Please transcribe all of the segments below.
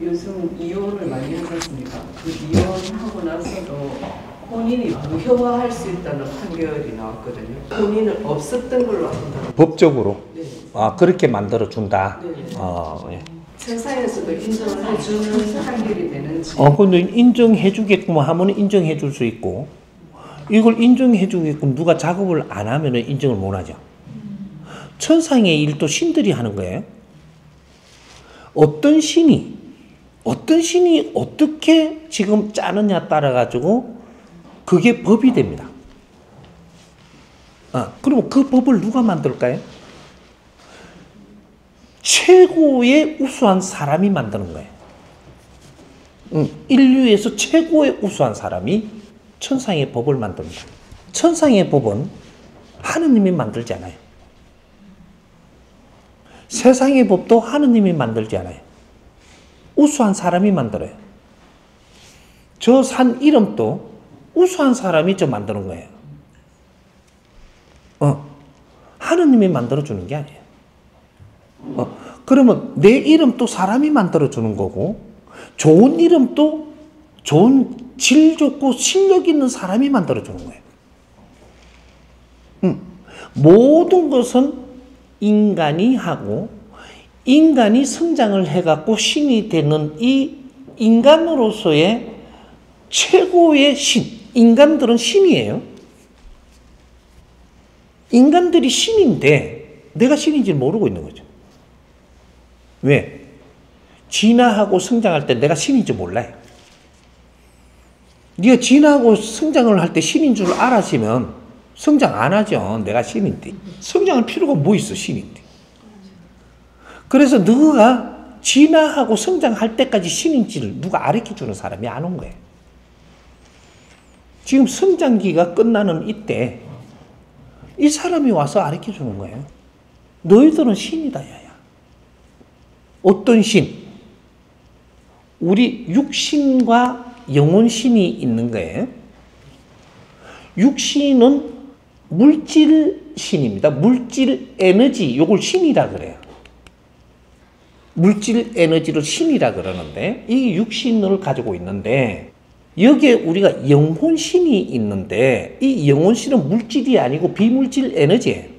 요즘 이혼을 많이 하셨습니까? 그 이혼하고 나서도 혼인이 무효화할 수 있다는 판결이 나왔거든요. 혼인을 없었던 걸로 한다. 법적으로 네. 아 그렇게 만들어 준다. 네. 어, 예. 세상에서도 인정을 해주는 판결이 되는지. 어 근데 인정해 주겠구만 하면 인정해 줄 수 있고 이걸 인정해 주게끔 누가 작업을 안 하면 인정을 못 하죠. 천상의 일도 신들이 하는 거예요. 어떤 신이 어떤 신이 어떻게 지금 짜느냐 따라 가지고 그게 법이 됩니다. 아, 그러면 그 법을 누가 만들까요? 최고의 우수한 사람이 만드는 거예요. 응, 인류에서 최고의 우수한 사람이 천상의 법을 만듭니다. 천상의 법은 하느님이 만들지 않아요. 세상의 법도 하느님이 만들지 않아요. 우수한 사람이 만들어요. 저 산 이름도 우수한 사람이 저 만드는 거예요. 어, 하느님이 만들어주는 게 아니에요. 어, 그러면 내 이름도 사람이 만들어주는 거고, 좋은 이름도 좋은 질 좋고 실력 있는 사람이 만들어주는 거예요. 음, 모든 것은 인간이 하고, 인간이 성장을 해갖고 신이 되는 이 인간으로서의 최고의 신, 인간들은 신이에요. 인간들이 신인데 내가 신인지 모르고 있는 거죠. 왜? 진화하고 성장할 때 내가 신인 줄 몰라요. 네가 진화하고 성장을 할 때 신인 줄 알았으면 성장 안 하죠. 내가 신인데. 성장할 필요가 뭐 있어, 신인데. 그래서 너가 진화하고 성장할 때까지 신인지를 누가 가르쳐 주는 사람이 안 온 거예요. 지금 성장기가 끝나는 이때 이 사람이 와서 가르쳐 주는 거예요. 너희들은 신이다, 야야. 어떤 신? 우리 육신과 영혼신이 있는 거예요. 육신은 물질 신입니다. 물질 에너지, 요걸 신이라 그래요. 물질 에너지를 신이라 그러는데, 이 육신을 가지고 있는데, 여기에 우리가 영혼신이 있는데, 이 영혼신은 물질이 아니고 비물질 에너지예요.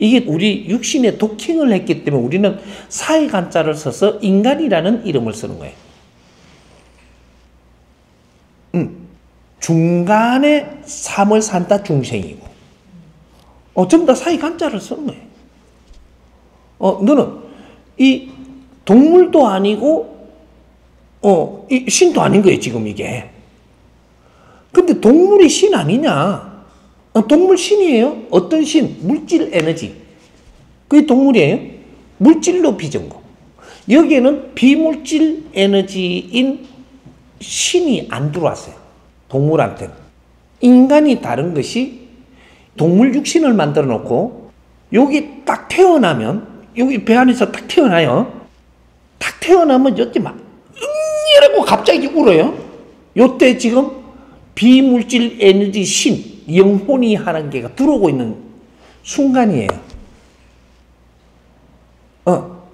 이게 우리 육신에 독행을 했기 때문에 우리는 사이간자를 써서 인간이라는 이름을 쓰는 거예요. 음, 중간에 삶을 산다 중생이고, 어, 전부 다 사이간자를 쓰는 거예요. 어, 너는 이 동물도 아니고, 어, 이 신도 아닌 거예요, 지금 이게. 근데 동물이 신 아니냐? 어, 동물 신이에요. 어떤 신? 물질 에너지. 그게 동물이에요. 물질로 빚은 거. 여기에는 비물질 에너지인 신이 안 들어왔어요. 동물한테는. 인간이 다른 것이 동물 육신을 만들어 놓고 여기 딱 태어나면 여기 배 안에서 딱 태어나요. 딱 태어나면 여기 막 응이라고 갑자기 울어요. 요때 지금 비물질 에너지 신 영혼이 하는 게가 들어오고 있는 순간이에요. 어.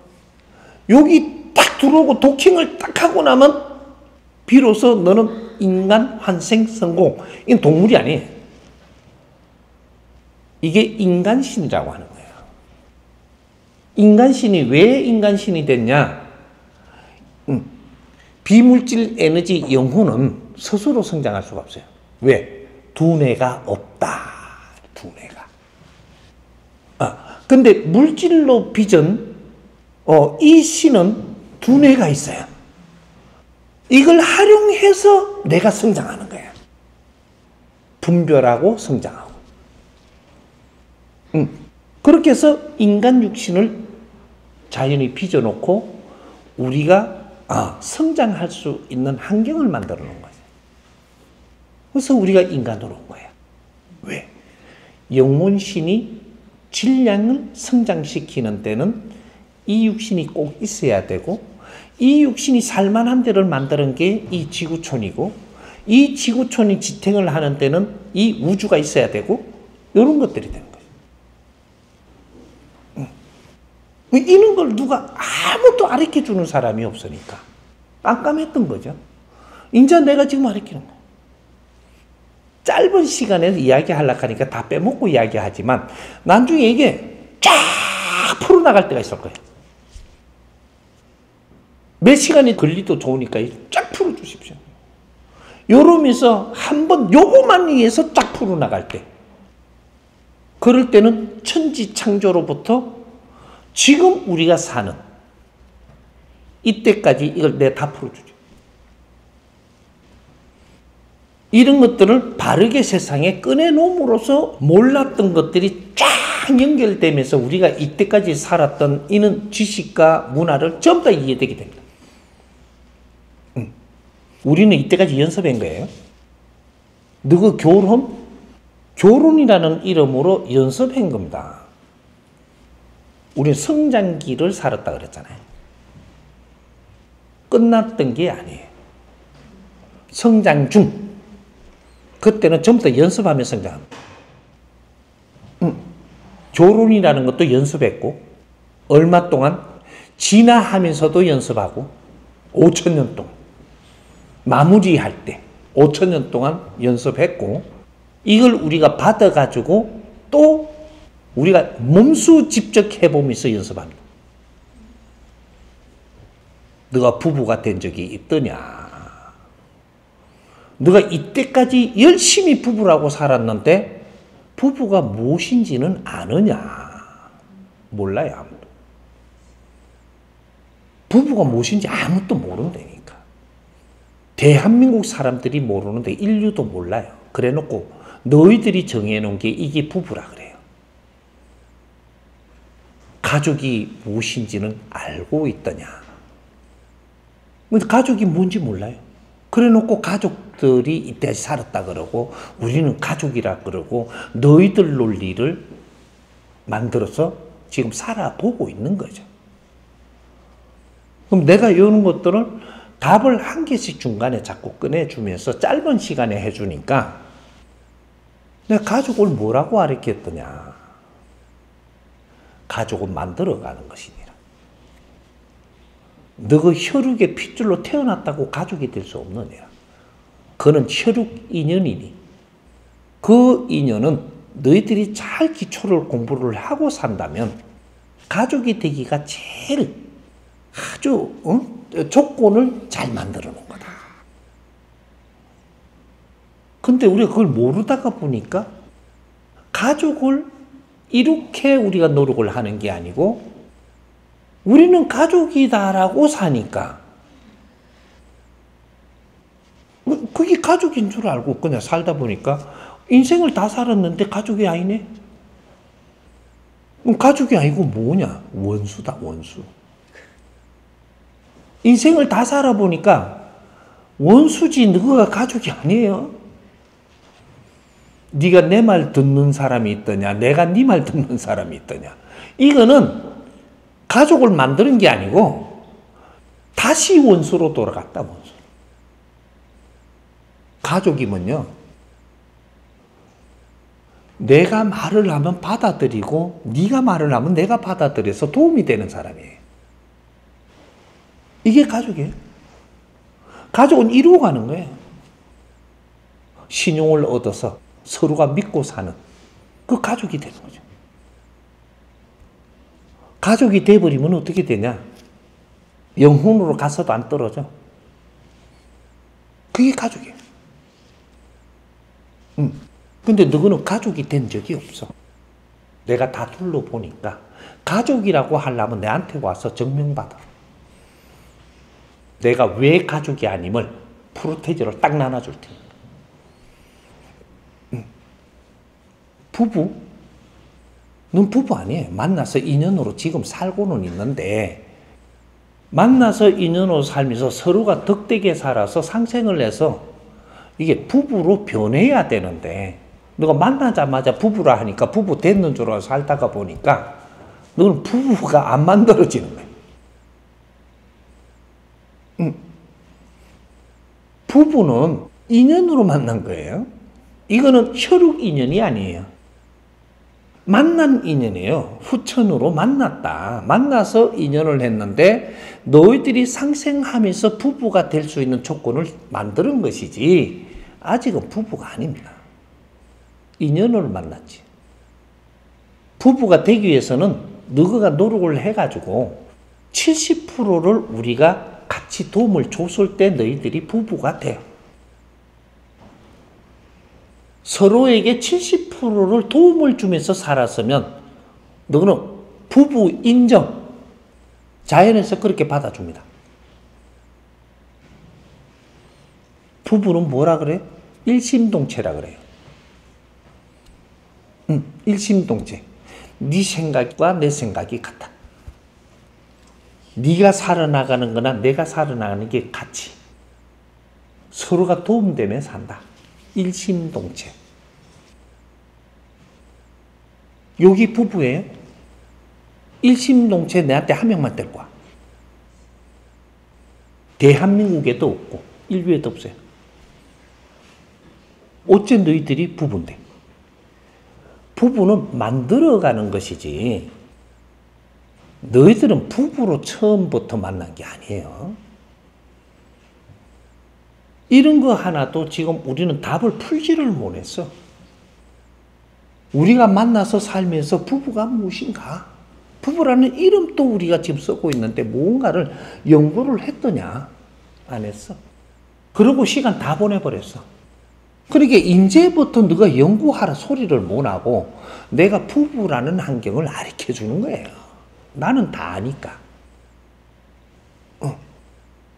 여기 딱 들어오고 도킹을 딱 하고 나면 비로소 너는 인간 환생 성공. 이건 동물이 아니에요. 이게 인간신이라고 하는 거예요. 인간신이 왜 인간신이 됐냐? 음. 비물질 에너지 영혼은 스스로 성장할 수가 없어요. 왜? 두뇌가 없다. 두뇌가. 아, 근데 물질로 빚은 어, 이 신은 두뇌가 있어요. 이걸 활용해서 내가 성장하는 거야. 분별하고 성장하고. 음, 그렇게 해서 인간 육신을 자연히 빚어놓고 우리가 아, 성장할 수 있는 환경을 만들어 놓은 거죠. 그래서 우리가 인간으로 온 거야. 왜? 영혼신이 질량을 성장시키는 데는 이 육신이 꼭 있어야 되고, 이 육신이 살만한 데를 만드는 게 이 지구촌이고, 이 지구촌이 지탱을 하는 데는 이 우주가 있어야 되고, 이런 것들이 거예요. 뭐 이런 걸 누가 아무도 가르쳐 주는 사람이 없으니까 깜깜했던 거죠. 인제 내가 지금 가르치는 거. 짧은 시간에 이야기하려고 하니까 다 빼먹고 이야기하지만 나중에 이게 쫙 풀어나갈 때가 있을 거예요. 몇 시간이 걸리도 좋으니까 쫙 풀어주십시오. 요러면서 한번 요거만 위해서 쫙 풀어나갈 때. 그럴 때는 천지창조로부터 지금 우리가 사는 이때까지 이걸 내가 다 풀어주죠. 이런 것들을 바르게 세상에 꺼내놓음으로써 몰랐던 것들이 쫙 연결되면서 우리가 이때까지 살았던 이는 지식과 문화를 전부 다 이해되게 됩니다. 음. 우리는 이때까지 연습한 거예요. 누구 결혼? 결혼이라는 이름으로 연습한 겁니다. 우리 성장기를 살았다 그랬잖아요. 끝났던 게 아니에요. 성장 중. 그때는 전부 다 연습하면서 성장합니다. 음, 결혼이라는 것도 연습했고, 얼마 동안 진화하면서도 연습하고, 5천 년 동안. 마무리할 때, 5천 년 동안 연습했고, 이걸 우리가 받아가지고 또 우리가 몸수 직접 해보면서 연습합니다. 너가 부부가 된 적이 있더냐? 너가 이때까지 열심히 부부라고 살았는데 부부가 무엇인지는 아느냐? 몰라요, 아무도. 부부가 무엇인지 아무도 모른다니까. 대한민국 사람들이 모르는데 인류도 몰라요. 그래 놓고 너희들이 정해놓은 게 이게 부부라. 가족이 무엇인지는 알고 있더냐? 가족이 뭔지 몰라요. 그래 놓고 가족들이 이때 살았다 그러고 우리는 가족이라 그러고 너희들 논리를 만들어서 지금 살아보고 있는 거죠. 그럼 내가 이런 것들을 답을 한 개씩 중간에 자꾸 꺼내주면서 짧은 시간에 해주니까 내가 가족을 뭐라고 가르쳤더냐? 가족은 만들어가는 것이니라. 너가 혈육의 핏줄로 태어났다고 가족이 될 수 없느니라. 그는 혈육 인연이니 그 인연은 너희들이 잘 기초를 공부를 하고 산다면 가족이 되기가 제일 아주 어? 조건을 잘 만들어 놓은 거다. 근데 우리가 그걸 모르다가 보니까 가족을 이렇게 우리가 노력을 하는 게 아니고 우리는 가족이다라고 사니까 그게 가족인 줄 알고 그냥 살다 보니까 인생을 다 살았는데 가족이 아니네. 가족이 아니고 뭐냐? 원수다, 원수. 인생을 다 살아보니까 원수지 너가 가족이 아니에요. 네가 내 말 듣는 사람이 있더냐, 내가 네 말 듣는 사람이 있더냐. 이거는 가족을 만드는 게 아니고 다시 원수로 돌아갔다 원수. 가족이면요. 내가 말을 하면 받아들이고 네가 말을 하면 내가 받아들여서 도움이 되는 사람이에요. 이게 가족이에요. 가족은 이루어가는 거예요. 신용을 얻어서 서로가 믿고 사는 그 가족이 되는 거죠. 가족이 돼버리면 어떻게 되냐? 영혼으로 가서도 안 떨어져. 그게 가족이에요. 음. 근데 너는 가족이 된 적이 없어. 내가 다 둘러보니까 가족이라고 하려면 내한테 와서 증명받아. 내가 왜 가족이 아님을 프로테이저를 딱 나눠줄 테니. 음. 부부? 넌 부부 아니에요. 만나서 인연으로 지금 살고는 있는데, 만나서 인연으로 살면서 서로가 덕되게 살아서 상생을 해서 이게 부부로 변해야 되는데, 너가 만나자마자 부부라 하니까 부부 됐는 줄 알고 살다가 보니까 너는 부부가 안 만들어지는 거야. 응. 부부는 인연으로 만난 거예요. 이거는 혈육 인연이 아니에요. 만난 인연이에요. 후천으로 만났다. 만나서 인연을 했는데 너희들이 상생하면서 부부가 될 수 있는 조건을 만드는 것이지 아직은 부부가 아닙니다. 인연을 만났지. 부부가 되기 위해서는 너가 노력을 해가지고 70%를 우리가 같이 도움을 줬을 때 너희들이 부부가 돼요. 서로에게 70%를 도움을 주면서 살았으면 너는 부부 인정. 자연에서 그렇게 받아줍니다. 부부는 뭐라 그래요? 일심동체라 그래요. 응, 일심동체. 네 생각과 내 생각이 같다. 네가 살아나가는 거나 내가 살아나가는 게 같이. 서로가 도움되면 산다. 일심동체. 여기 부부예요. 일심동체 내한테 한 명만 될 거야. 대한민국에도 없고 인류에도 없어요. 어째 너희들이 부부인데? 부부는 만들어가는 것이지 너희들은 부부로 처음부터 만난 게 아니에요. 이런 거 하나도 지금 우리는 답을 풀지를 못했어. 우리가 만나서 살면서 부부가 무엇인가? 부부라는 이름도 우리가 지금 쓰고 있는데 뭔가를 연구를 했더냐? 안 했어. 그러고 시간 다 보내버렸어. 그러니까 이제부터 네가 연구하라 소리를 못 하고 내가 부부라는 환경을 가르쳐 주는 거예요. 나는 다 아니까.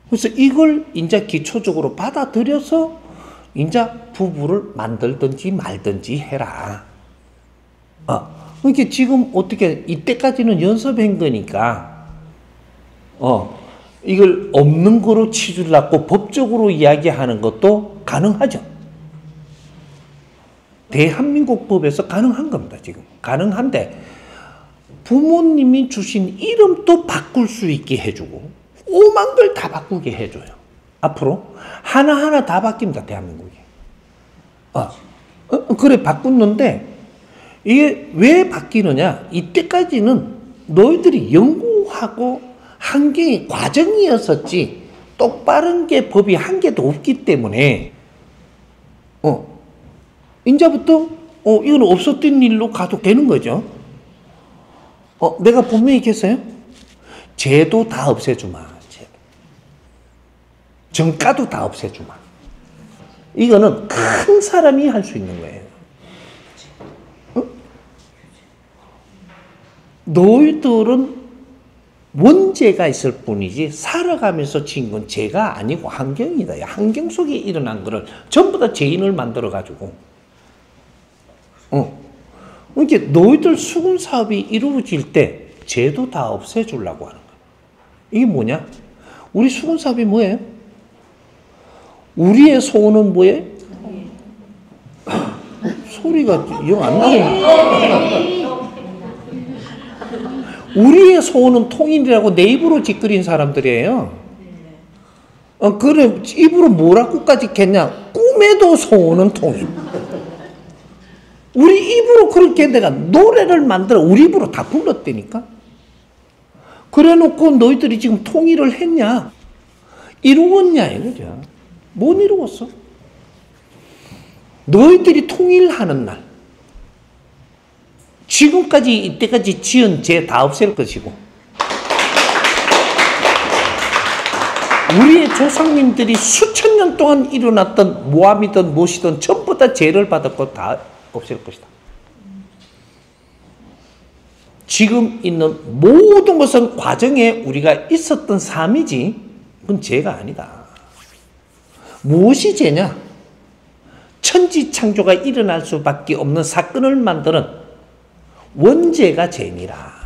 어. 그래서 이걸 이제 기초적으로 받아들여서 이제 부부를 만들든지 말든지 해라. 어. 그러니까 지금 어떻게 이때까지는 연습한 거니까 어. 이걸 없는 거로 치주려고 법적으로 이야기하는 것도 가능하죠. 대한민국 법에서 가능한 겁니다, 지금. 가능한데, 부모님이 주신 이름도 바꿀 수 있게 해주고, 오만 걸 다 바꾸게 해줘요. 앞으로 하나하나 다 바뀝니다, 대한민국이. 어, 어, 그래, 바꾸는데, 이게 왜 바뀌느냐? 이때까지는 너희들이 연구하고 한계의 과정이었었지, 똑바른 게 법이 한 개도 없기 때문에, 어, 이제부터 어, 이건 없었던 일로 가도 되는 거죠. 어, 내가 분명히 얘기했어요. 죄도 다 없애주마. 죄. 정가도 다 없애주마. 이거는 큰 사람이 할 수 있는 거예요. 어? 너희들은 원죄가 있을 뿐이지 살아가면서 지은 건 죄가 아니고 환경이다. 환경 속에 일어난 거를 전부 다 죄인을 만들어 가지고 어. 이렇게 너희들 수군 사업이 이루어질 때 죄도 다 없애주려고 하는 거야. 이게 뭐냐? 우리 수군 사업이 뭐예요? 우리의 소원은 뭐예요? 소리가 영 안 나오네. 우리의 소원은 통일이라고 내 입으로 짓거린 사람들이에요. 어, 그래, 입으로 뭐라고까지 했냐? 꿈에도 소원은 통일. 우리 입으로 그렇게 내가 노래를 만들어 우리 입으로 다 불렀다니까. 그래 놓고 너희들이 지금 통일을 했냐? 이루었냐 이거죠. 못 이루었어. 너희들이 통일하는 날. 지금까지 이때까지 지은 죄 다 없앨 것이고. 우리의 조상님들이 수천 년 동안 일어났던 모함이든 무엇이든 전부 다 죄를 받았고 다 없앨 것이다. 지금 있는 모든 것은 과정에 우리가 있었던 삶이지, 그건 죄가 아니다. 무엇이 죄냐? 천지 창조가 일어날 수밖에 없는 사건을 만드는 원죄가 죄니라.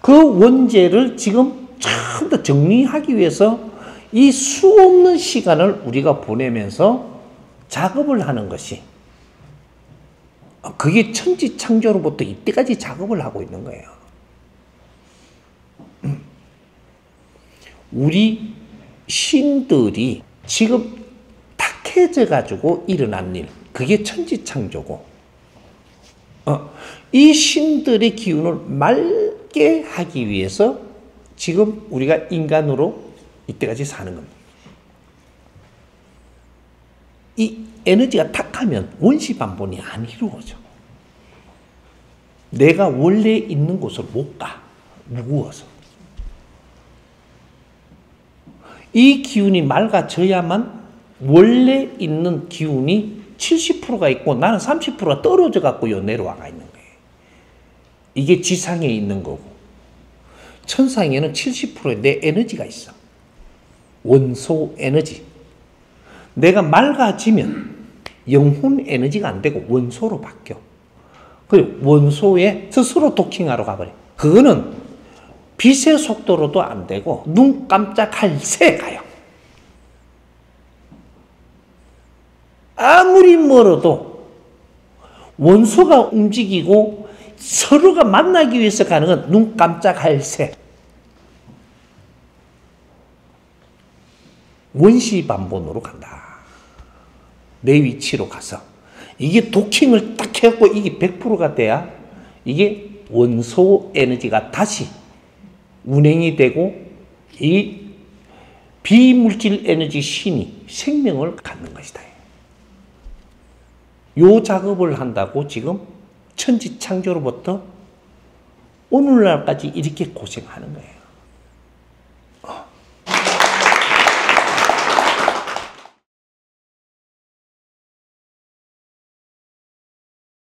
그 원죄를 지금 참 더 정리하기 위해서 이 수없는 시간을 우리가 보내면서 작업을 하는 것이 그게 천지 창조로부터 이때까지 작업을 하고 있는 거예요. 우리 신들이 지금 탁해져 가지고 일어난 일, 그게 천지 창조고 어, 이 신들의 기운을 맑게 하기 위해서 지금 우리가 인간으로 이때까지 사는 겁니다. 이 에너지가 탁하면 원시 반본이 안 이루어져. 내가 원래 있는 곳을 못 가. 무거워서. 이 기운이 맑아져야만 원래 있는 기운이 70%가 있고 나는 30%가 떨어져 갖고 요 내려와가 있는 거예요. 이게 지상에 있는 거고. 천상에는 70%의 내 에너지가 있어. 원소 에너지. 내가 맑아지면 영혼 에너지가 안 되고 원소로 바뀌어. 그리고 원소에 스스로 도킹하러 가버려. 그거는 빛의 속도로도 안 되고 눈 깜짝할 새 가요. 아무리 멀어도 원소가 움직이고 서로가 만나기 위해서 가는 건 눈 깜짝할 새. 원시 반본으로 간다. 내 위치로 가서 이게 도킹을 딱 해갖고 이게 100%가 돼야 이게 원소 에너지가 다시 운행이 되고 이 비물질 에너지 신이 생명을 갖는 것이다. 요 작업을 한다고 지금 천지 창조로부터 오늘날까지 이렇게 고생하는 거예요.